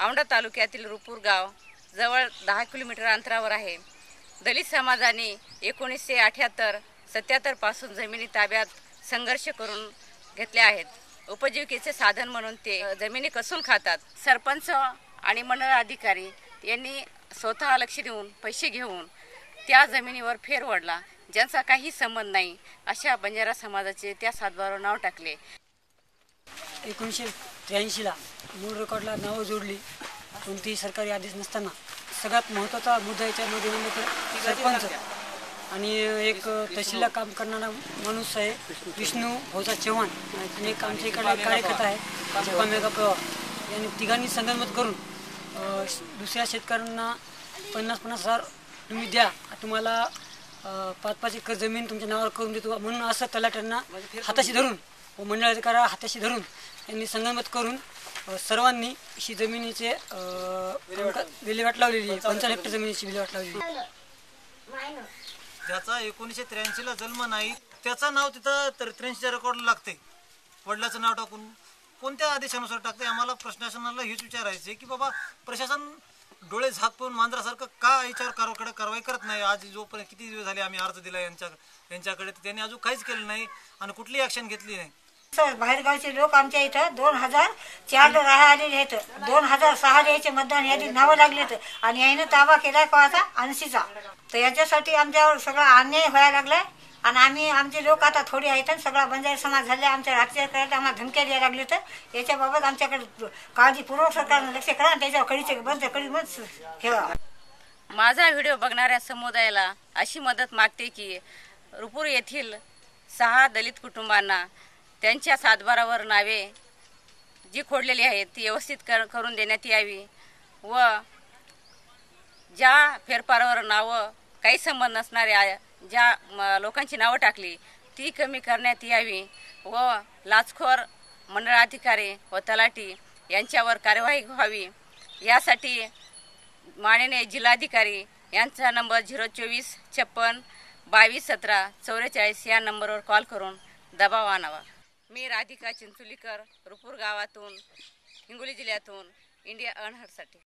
औंढा तालुक्यातील रुपूर गाव जवळ दहा किलोमीटर अंतरावर आहे. दलित समाजाने एकोणीसशे अठ्याहत्तर सत्याहत्तरपासून जमिनी ताब्यात संघर्ष करून घेतले आहेत. उपजीविकेचे साधन म्हणून ते जमिनी कसून खातात. सरपंच आणि मंडळ अधिकारी यांनी स्वतः लक्ष देऊन पैसे घेऊन त्या जमिनीवर फेर ओढला. ज्यांचा काही संबंध नाही अशा बंजारा समाजाचे त्या सातबारावर नाव टाकले. एकोणीसशे त्र्याऐंशीला मूळ रेकॉर्डला नावं जोडली. कोणतीही सरकारी आदेश नसताना सगळ्यात महत्त्वाचा मुद्दा याच्यामध्ये म्हणजे सरपंच आणि एक तहसीलला काम करणारा माणूस आहे विष्णू भाऊचा चव्हाण. आणि एक आमच्या इकडला कार्यकर्ता आहे जपा मेगा पवार. यांनी तिघांनी संगनमत करून दुसऱ्या शेतकऱ्यांना पन्नास पन्नास हजार तुम्ही द्या तुम्हाला पाच पाच एकर जमीन तुमच्या नावावर करून देतो. म्हणून असं तलाट्यांना हाताशी धरून व मंडळ अधिकारा हाताशी धरून यांनी संगनमत करून सर्वांनी अशी जमिनीचे विल्हेवाट लावलेली आहे. पंचावन्न हेक्टर जमिनीची विल्हेवाट लावलेली ज्याचा एकोणीसशे त्र्याऐंशीला जन्म नाही त्याचं नाव तिथं तर त्र्याऐंशीच्या रेकॉर्डला लागते. वडिलाचं नाव टाकून. कोणत्या आदेशानुसार टाकते? आम्हाला प्रशासनाला हेच विचारायचे की बाबा प्रशासन डोळे झाकून मांजरासारखं का याच्यावर कारवाकडे कारवाई करत नाही? आज जोपर्यंत किती दिवस झाले आम्ही अर्ज दिला यांच्या यांच्याकडे त्यांनी अजून काहीच केलं नाही आणि कुठलीही ॲक्शन घेतली नाही. सर बाहेरगावचे लोक आमच्या इथं दोन हजार चार राहिले आहेत. दोन हजार सहा याचे मतदान यादी नावं लागलेत आणि याने ताबा केलाय कोणाचा? अनसीचा तर याच्यासाठी आमच्यावर सगळा अन्याय व्हायला लागलाय. आणि आम्ही आमचे लोक आता थोडी आहेत आणि सगळा बंजारी समाज झाले आमच्या राजकीय करायला आम्हाला धमक्या द्यायला लागले तर याच्याबाबत आमच्याकडे काळजीपूर्वक सरकारनं लक्ष करा आणि त्याच्यावर कडीचे बंद कडी बंद ठेवा. माझा व्हिडिओ बघणाऱ्या समुदायाला अशी मदत मागते की रुपूर येथील सहा दलित कुटुंबांना त्यांच्या सातबारावर नावे जी खोडलेली आहेत ती व्यवस्थित कर करून देण्यात यावी व ज्या फेरफारावर नावं काही संबंध नसणाऱ्या ज्या म, लोकांची नावं टाकली ती कमी करण्यात यावी व लाचखोर मंडळाधिकारी व तलाठी यांच्यावर कार्यवाही व्हावी. यासाठी माननीय जिल्हाधिकारी यांचा नंबर झिरो चोवीस छप्पन बावीस सतरा चौवेचाळीस या नंबरवर कॉल करून दबाव आणावा. मी राधिका चिंचुलीकर रुपूर गावातून हिंगोली जिल्ह्यातून इंडिया अनहरसाठी.